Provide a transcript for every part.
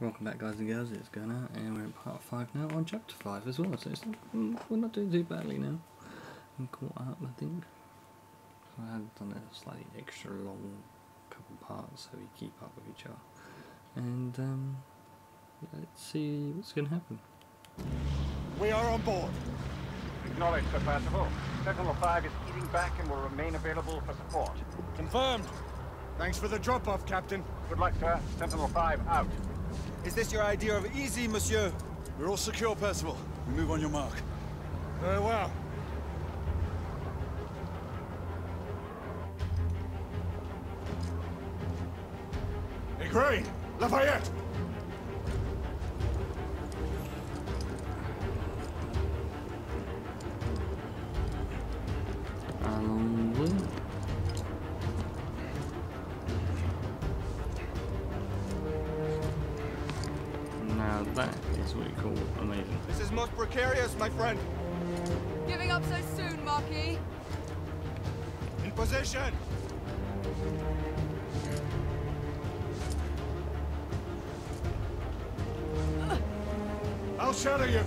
Welcome back guys and girls, it's Gunner and we're in part 5 now on chapter 5 as well, so it's, mm, we're not doing too badly now. I'm caught up I think. I had done a slightly extra long couple parts so we keep up with each other. And um, let's see what's going to happen. We are on board. Acknowledged, Sir Percival. Sentinel-5 is eating back and will remain available for support. Confirmed. Thanks for the drop-off, Captain. Good luck, sir. Sentinel-5 out. Is this your idea of easy, monsieur? We're all secure, Percival. We move on your mark. Very well. Hey, Lafayette! Now uh, that is what you call amazing. This is most precarious, my friend. Giving up so soon, Marquis? In position! I'll shadow you.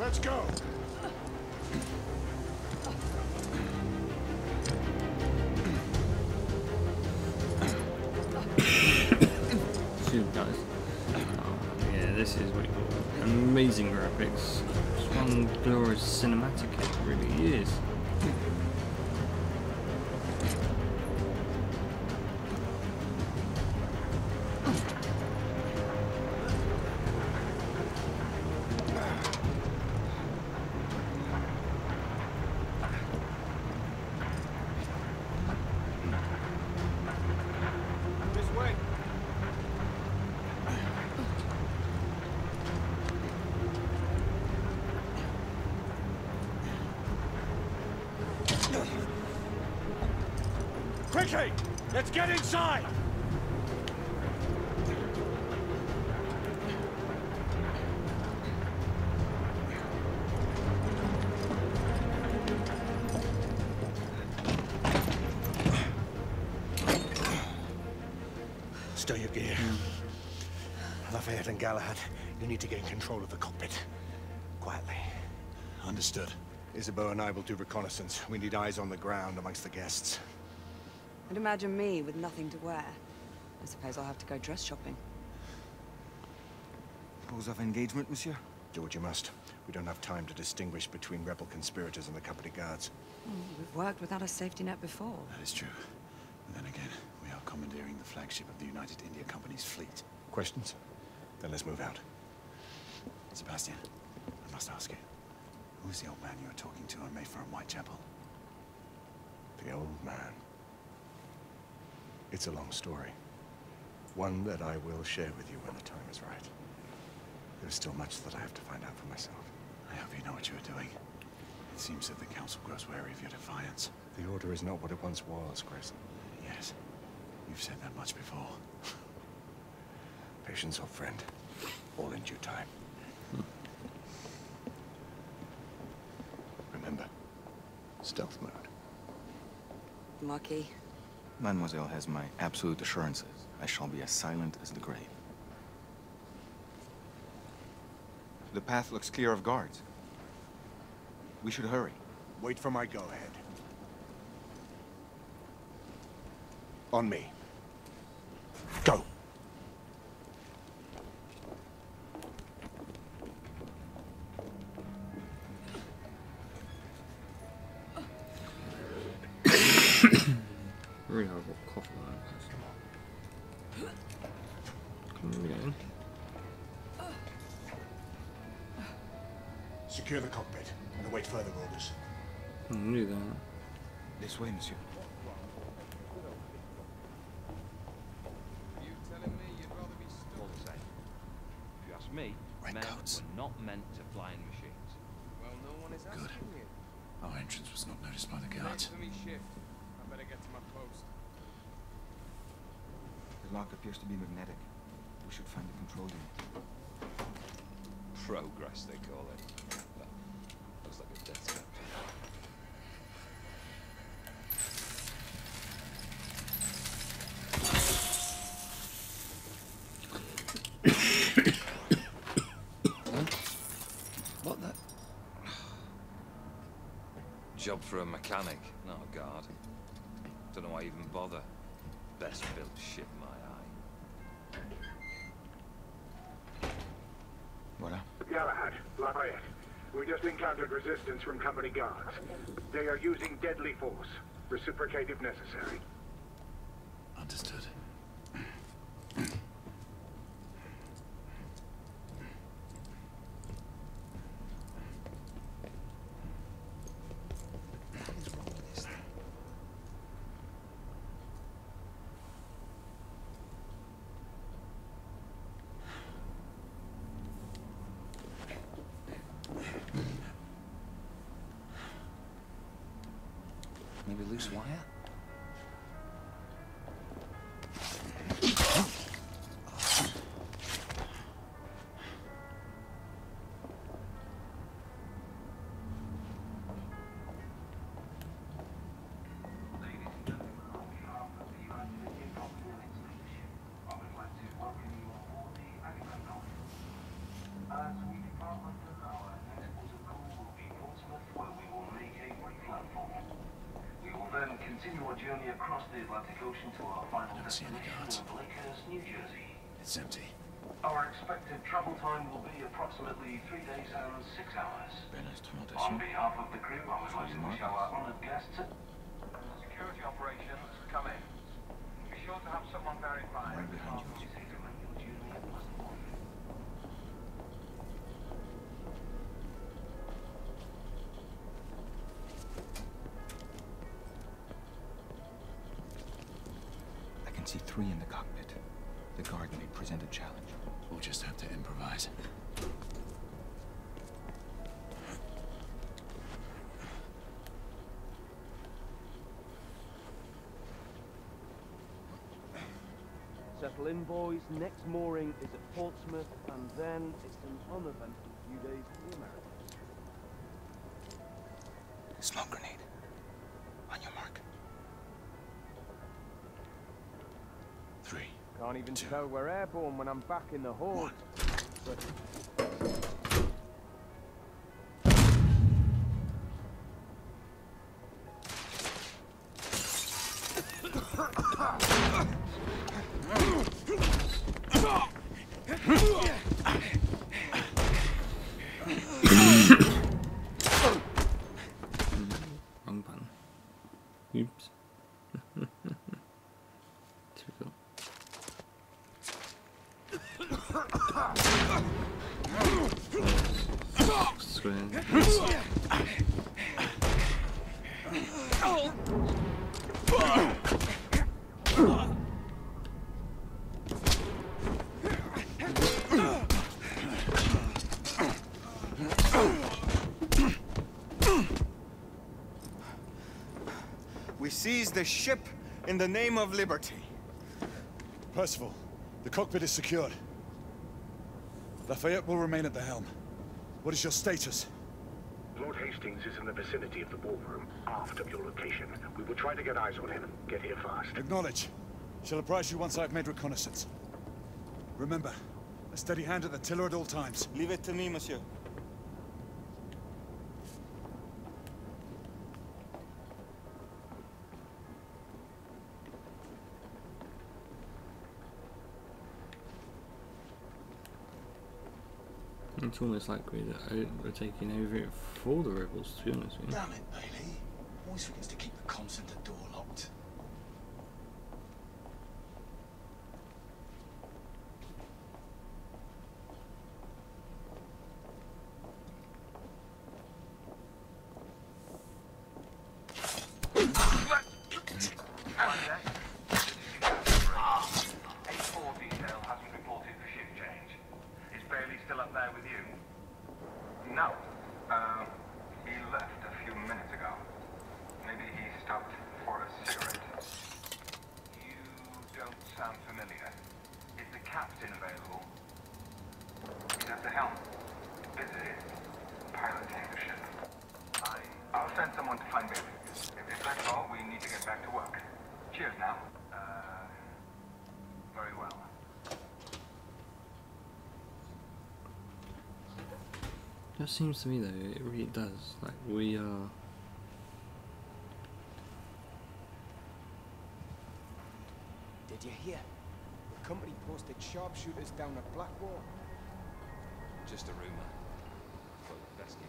Let's go. It's one glorious cinematic, it really is. This way. Quickly! Let's get inside! Stow your gear. Lafayette and Galahad, you need to gain control of the cockpit. Quietly. Understood. Isabeau and I will do reconnaissance. We need eyes on the ground amongst the guests. And imagine me with nothing to wear. I suppose I'll have to go dress shopping. Rules of engagement, monsieur? Do what you must. We don't have time to distinguish between rebel conspirators and the company guards. Mm, we've worked without a safety net before. That is true. And then again, we are commandeering the flagship of the United India Company's fleet. Questions? Then let's move out. Sebastian, I must ask you, who is the old man you were talking to on Mayfair and Whitechapel? The old man. It's a long story. One that I will share with you when the time is right. There's still much that I have to find out for myself. I hope you know what you are doing. It seems that the Council grows wary of your defiance. The Order is not what it once was, Grayson. Yes, you've said that much before. Patience, old friend. All in due time. Remember, stealth mode. Marquis, Mademoiselle has my absolute assurances. I shall be as silent as the grave. The path looks clear of guards. We should hurry. Wait for my go-ahead. On me. Really horrible cough on that. Come on, again. Secure the cockpit and await further orders. Hmm, I knew that. This way, monsieur. You telling me you'd rather be All the same. If you ask me, men Redcoats. were not meant to fly in machines. Well, no one is Good. asking you. Our entrance was not noticed by the Wait guards. The lock appears to be magnetic. We should find the control unit. Progress, they call it. Looks like a death trap. Job for a mechanic, not a guard. Don't know why I even bother. Best built ship my eye. Voilà. Galahad, Lafayette. We just encountered resistance from company guards. They are using deadly force. Reciprocate if necessary. Understood. Continue our journey across the Atlantic Ocean to our final Don't see any destination guards. Lakehurst, New Jersey. It's empty. Our expected travel time will be approximately three days and six hours. Belle instrumentation. On behalf of the crew, I would like to Remark. wish our honored guests security operations come in. Be sure to have someone verify. Right behind you. I three in the cockpit. The guard may present a challenge. We'll just have to improvise. Settle in, boys. Next mooring is at Portsmouth, and then it's an uneventful few days to America. Smoke grenade. Can't even tell we're airborne when I'm back in the hall. But We seize the ship in the name of liberty. Percival, the cockpit is secured. Lafayette will remain at the helm. What is your status? Lord Hastings is in the vicinity of the ballroom, aft of your location. We will try to get eyes on him. Get here fast. Acknowledge. Shall apprise you once I've made reconnaissance. Remember, a steady hand at the tiller at all times. Leave it to me, monsieur. It's almost like we're, uh, we're taking over it for the rebels, to be honest with you. Damn it, Bailey. Always forgets to keep the comms and the door locked. it seems to me though, it really does. Like, we are. Did you hear? The company posted sharpshooters down at Blackwall. Just a rumor. The best game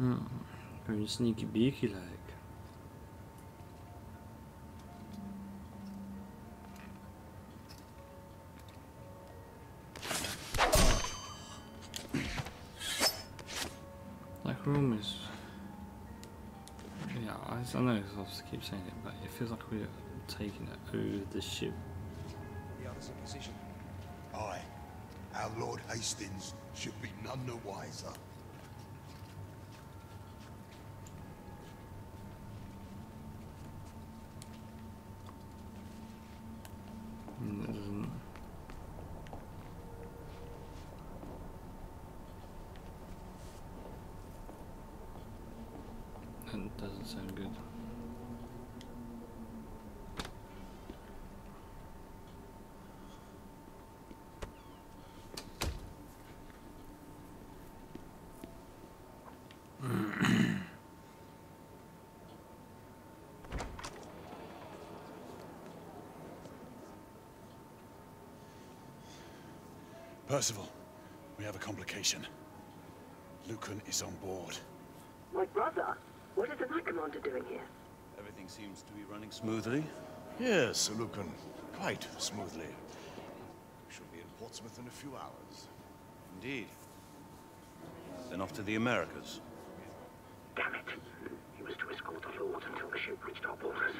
Hmm. Very sneaky beaky like. Like room is. Yeah, I, I know I obviously keep saying it, but it feels like we're taking it over the ship. The others in position. Aye. Our Lord Hastings should be none the wiser. Mm, It doesn't. That doesn't sound good. Percival, we have a complication. Lucan is on board. My brother? What is the Night Commander doing here? Everything seems to be running smoothly. Yes, Lucan. Quite smoothly. We shall be in Portsmouth in a few hours. Indeed. Then off to the Americas. Damn it. He was to escort the Lord until the ship reached our borders.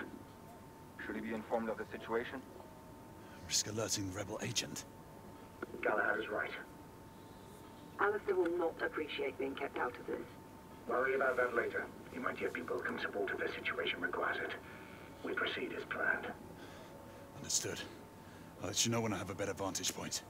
Should he be informed of the situation? Risk alerting the rebel agent. Galahad is right. Alistair will not appreciate being kept out of this. Worry about that later. You might hear people come support if the situation requires it. We proceed as planned. Understood. I'll let you know when I have a better vantage point.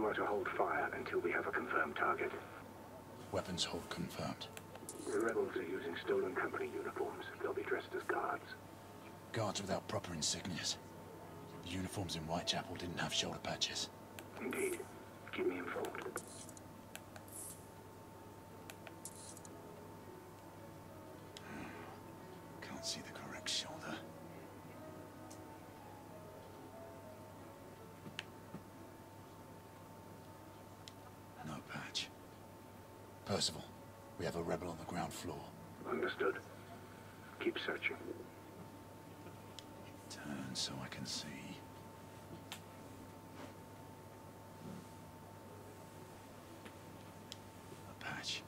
You are to hold fire until we have a confirmed target. Weapons hold confirmed. The rebels are using stolen company uniforms. They'll be dressed as guards. Guards without proper insignias. The uniforms in Whitechapel didn't have shoulder patches. Indeed. Keep me informed. Understood. Keep searching. Turn so I can see. A patch.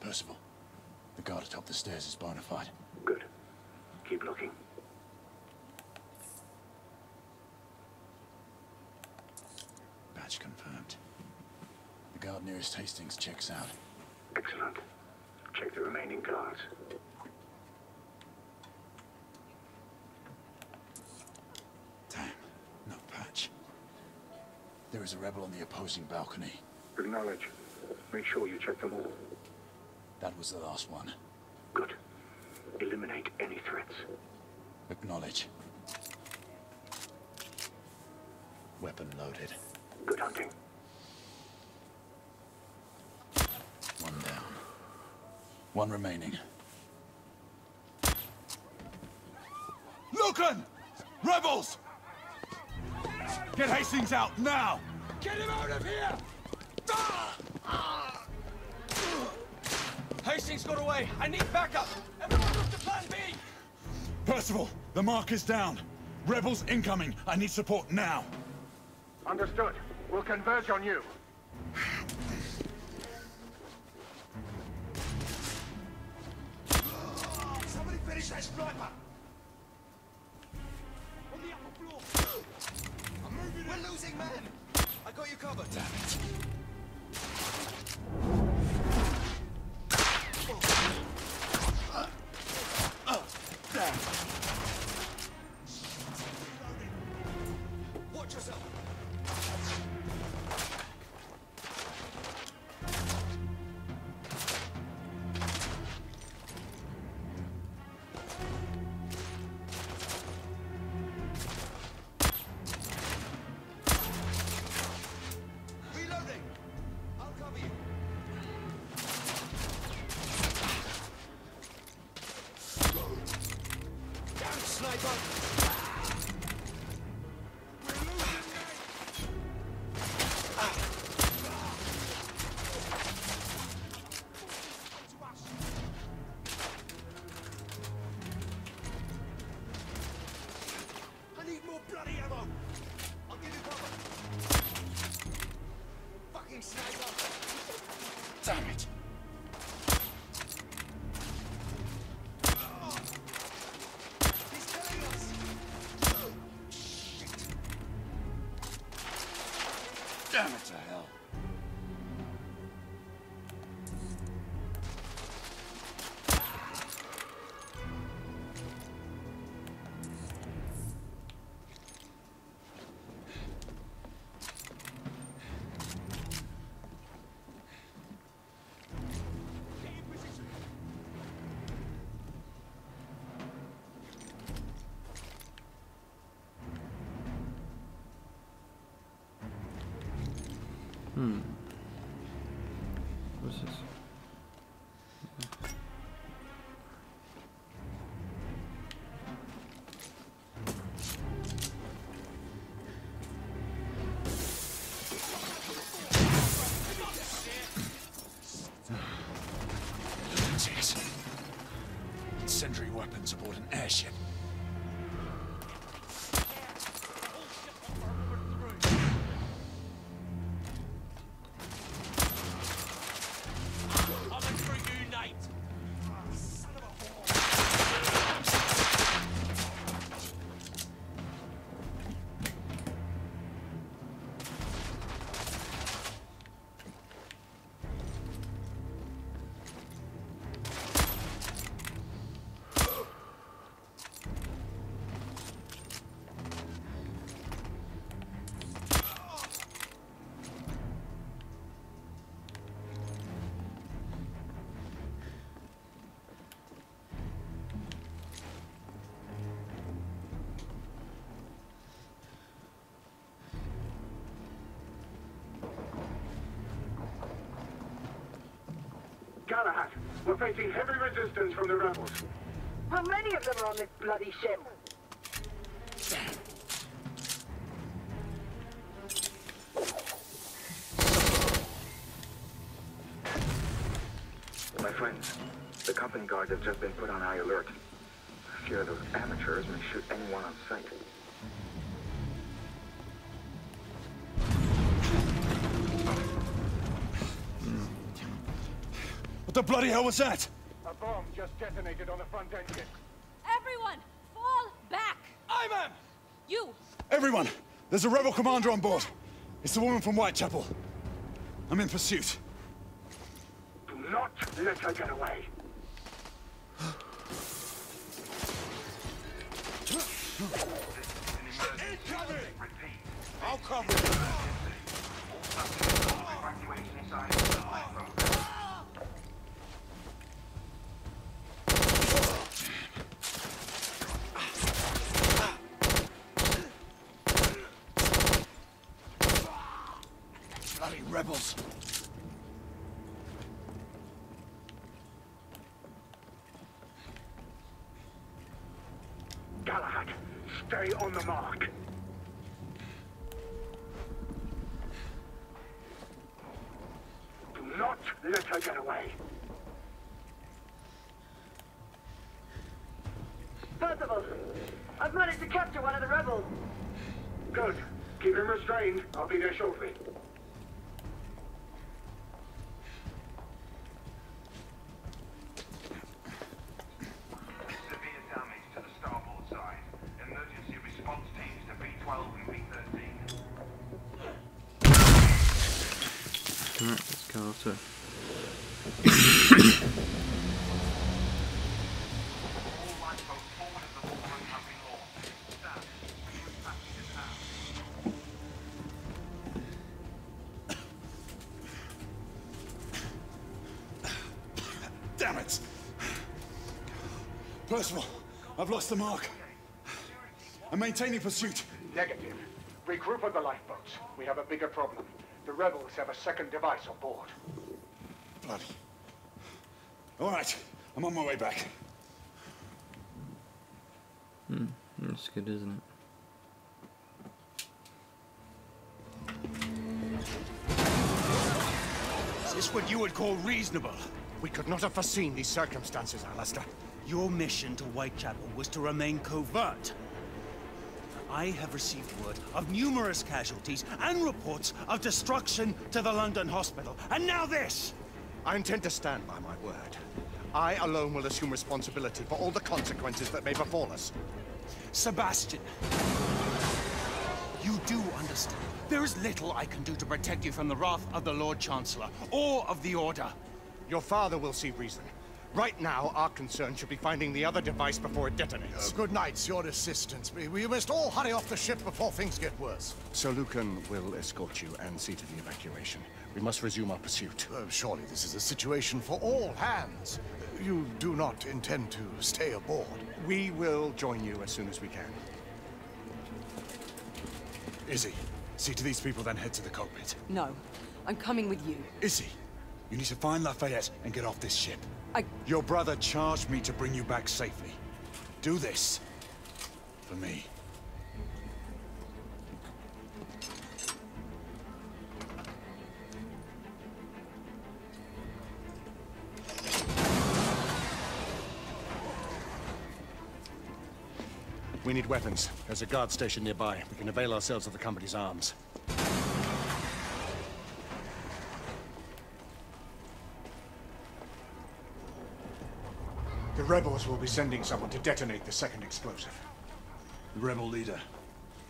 Percival, the guard atop the stairs is bona fide. Good. Keep looking. Patch confirmed. The The guard nearest Hastings checks out. Excellent. Check the remaining guards. Damn, no patch. There is a rebel on the opposing balcony. Acknowledge. Make sure you check them all. That was the last one. Good. Eliminate any threats. Acknowledge. Weapon loaded. Good hunting. One down. One remaining. Lucan! Rebels! Get Hastings out, now! Get him out of here! Ah! Hastings got away. I need backup. Everyone move to plan B. Percival, the mark is down. Rebels incoming. I need support now. Understood. We'll converge on you. Sniper! Hmm. What's this? Incendiary weapons aboard an airship. Galahad, we're facing heavy resistance from the rebels. How many of them are on this bloody ship? My friends, the company guards have just been put on high alert. Few of those amateurs may shoot anyone on sight. The bloody hell was that? A bomb just detonated on the front engine. Everyone, fall back! I'm am. You! Everyone, there's a rebel commander on board. It's the woman from Whitechapel. I'm in pursuit. Do not let her get away. I'll cover Bloody rebels. Galahad, stay on the mark. Do not let her get away. Percival, I've managed to capture one of the rebels. Good. Keep him restrained. I'll be there shortly. Let's. Damn it! Percival, I've lost the mark. I'm maintaining pursuit. Negative. Regroup at the lifeboats. We have a bigger problem. The rebels have a second device on board. Bloody. All right, I'm on my way back. Hmm, that's good, isn't it? Is this what you would call reasonable? We could not have foreseen these circumstances, Alistair. Your mission to Whitechapel was to remain covert. I have received word of numerous casualties and reports of destruction to the London hospital. And now this! I intend to stand by my word. I alone will assume responsibility for all the consequences that may befall us. Sebastian, you do understand. There is little I can do to protect you from the wrath of the Lord Chancellor or of the Order. Your father will see reason. Right now, our concern should be finding the other device before it detonates. Uh, good night, your assistance. We, we must all hurry off the ship before things get worse. Sir Lucan will escort you and see to the evacuation. We must resume our pursuit. Uh, surely this is a situation for all hands. You do not intend to stay aboard. We will join you as soon as we can. Izzy, see to these people, then head to the cockpit. No, I'm coming with you. Izzy, you need to find Lafayette and get off this ship. I... Your brother charged me to bring you back safely. Do this. For me. We need weapons. There's a guard station nearby. We can avail ourselves of the company's arms. The rebels will be sending someone to detonate the second explosive. The rebel leader.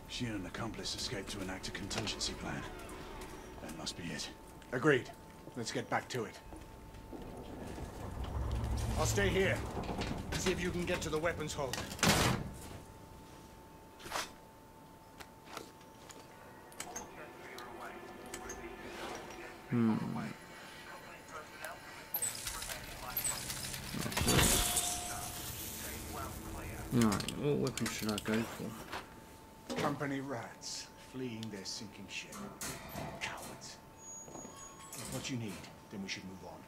She and an accomplice escaped to enact a contingency plan. That must be it. Agreed. Let's get back to it. I'll stay here. See if you can get to the weapons hold. Hmm. Alright, what weapon should I go for? Company rats, fleeing their sinking ship. Cowards. If what you need, then we should move on.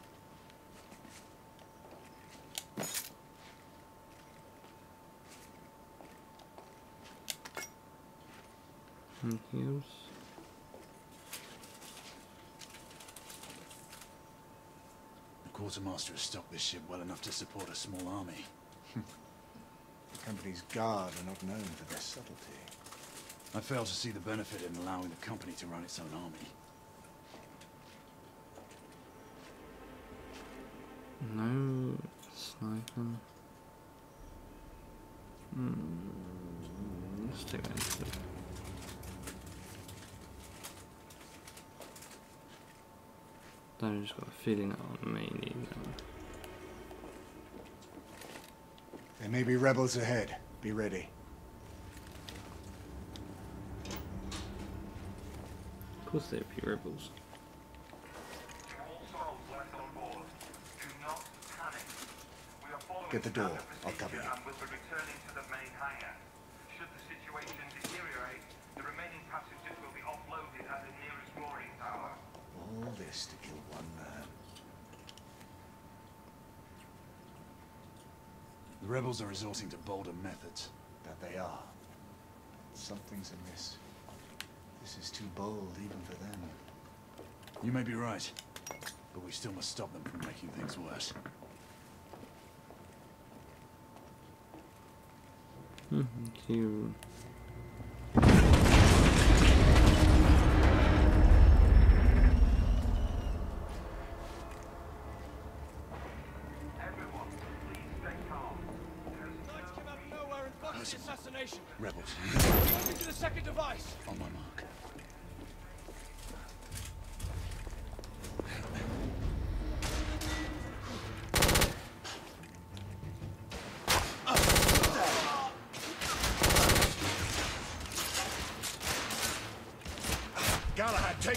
Thank you. The quartermaster has stocked this ship well enough to support a small army. The company's guard are not known for their subtlety. I fail to see the benefit in allowing the company to run its own army. No sniping. Hmm. Let's do it. I just got a feeling that I may need them. There may be rebels ahead. Be ready. Of course there'd be rebels. Get the door. I'll cover you. And we'll be returning to the main hangar. Should the situation deteriorate, the remaining passengers will be offloaded at the nearest mooring tower. All this to kill one man. The rebels are resorting to bolder methods. That they are. Something's amiss. This is too bold even for them. You may be right, but we still must stop them from making things worse. Hmm,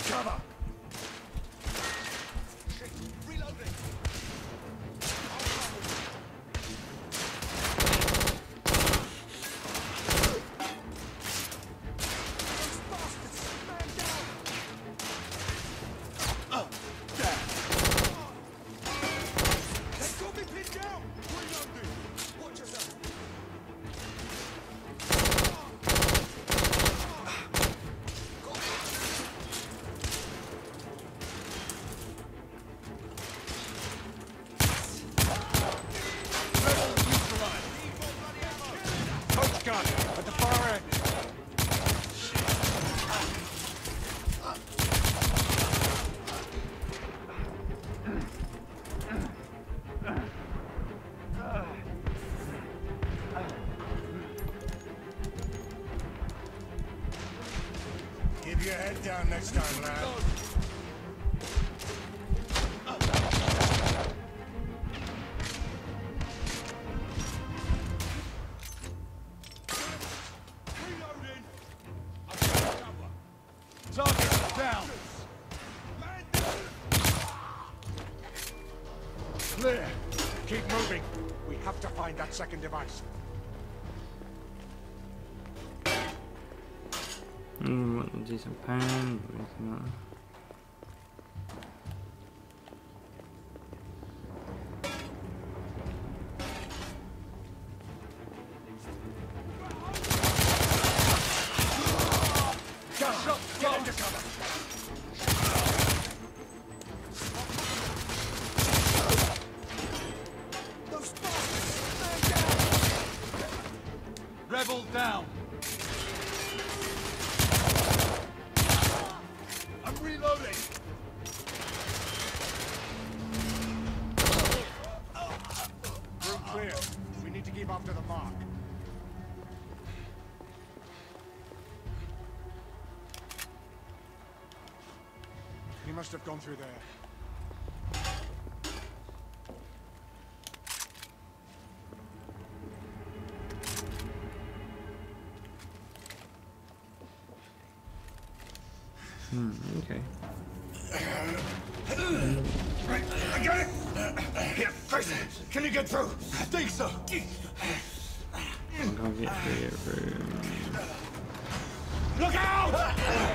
cover! Down next time, lad. Rebel down. Reloading. Room clear. We need to keep up to the mark. He must have gone through there. Okay. I got it! Here, Grayson, can you get through? I think so. I can't get through room. Look out!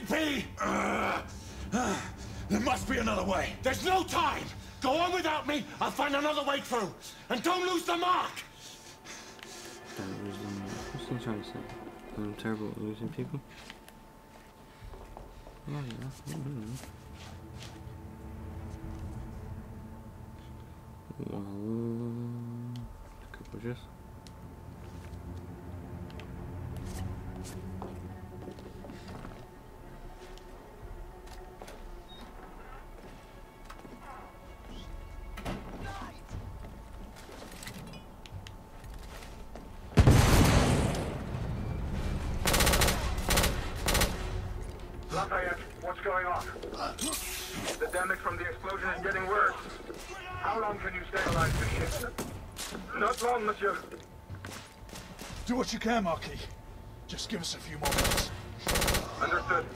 Leave it be! Uh, uh, there must be another way. There's no time! Go on without me, I'll find another way through. And don't lose the mark! What's he trying to say? I'm terrible at losing people? Oh, yeah. Well, a couple just. Do what you can, Marquis. Just give us a few more minutes. Understood.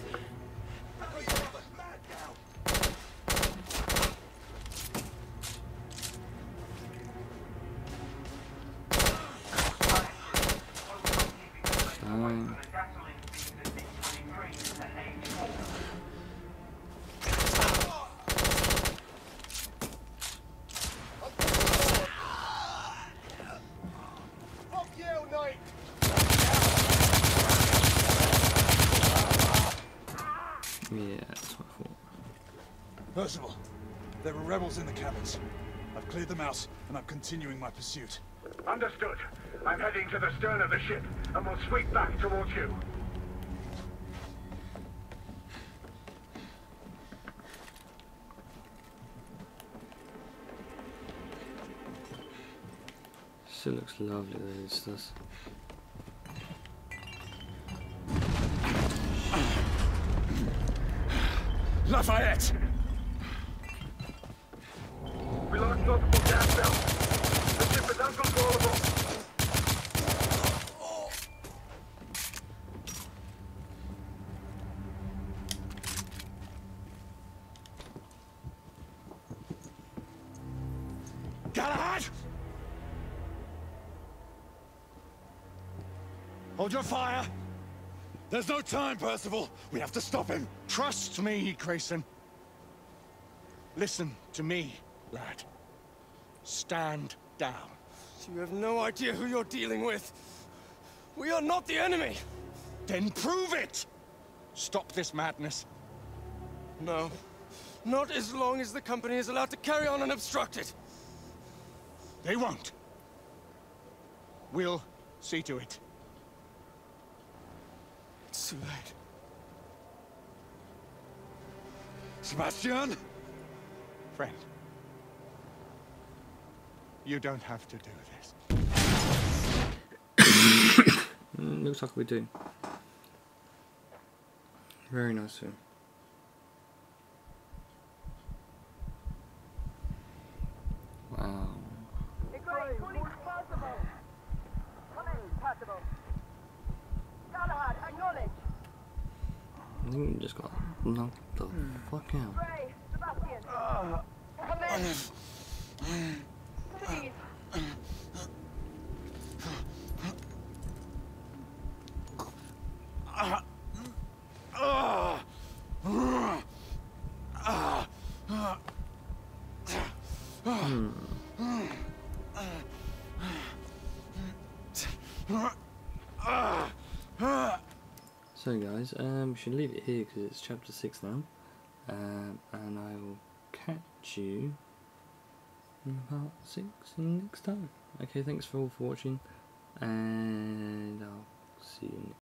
Fine. Fuck you, Knight! Yeah, that's what I thought. Percival, there are rebels in the cabins. I've cleared them out, and I'm continuing my pursuit. Understood. I'm heading to the stern of the ship, and will sweep back towards you. Still looks lovely though, it does. Lafayette! We lost gas belts. The ship is uncontrollable. Galahad! Hold your fire! There's no time, Percival! We have to stop him! Trust me, Grayson. Listen to me, lad. Stand down. You have no idea who you're dealing with. We are not the enemy! Then prove it! Stop this madness. No. Not as long as the company is allowed to carry on unobstructed. They won't. We'll see to it. It's too late. Sebastian? Friend. You don't have to do this. Mm, looks like we do. Very nice film. Wow. Galahad, acknowledge. I think we just got knocked the fuck out. We should leave it here because it's chapter 6 now. Um, and I will catch you in part 6 next time. Okay, thanks for all for watching. And I'll see you next